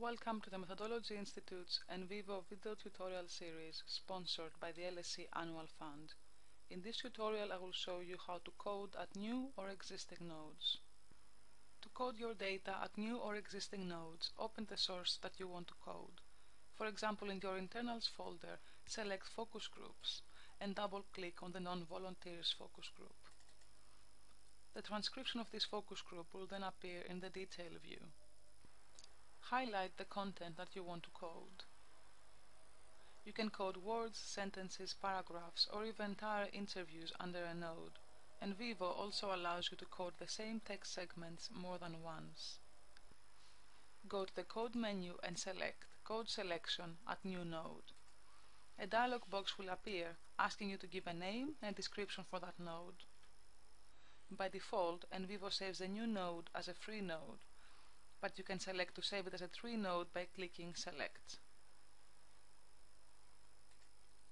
Welcome to the Methodology Institute's NVivo video tutorial series sponsored by the LSE Annual Fund. In this tutorial I will show you how to code at new or existing nodes. To code your data at new or existing nodes, open the source that you want to code. For example, in your internals folder, select Focus Groups and double-click on the Non-Volunteers focus group. The transcription of this focus group will then appear in the detail view highlight the content that you want to code. You can code words, sentences, paragraphs, or even entire interviews under a node, NVivo also allows you to code the same text segments more than once. Go to the Code menu and select Code Selection at New Node. A dialog box will appear asking you to give a name and description for that node. By default, NVivo saves the new node as a free node, but you can select to save it as a tree node by clicking Select.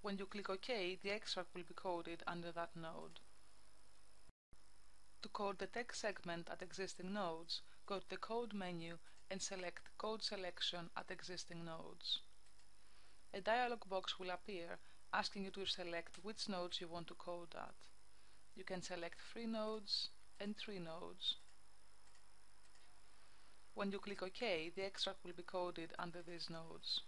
When you click OK, the extract will be coded under that node. To code the text segment at existing nodes, go to the Code menu and select Code Selection at existing nodes. A dialog box will appear asking you to select which nodes you want to code at. You can select free nodes and tree nodes. When you click OK, the extract will be coded under these nodes.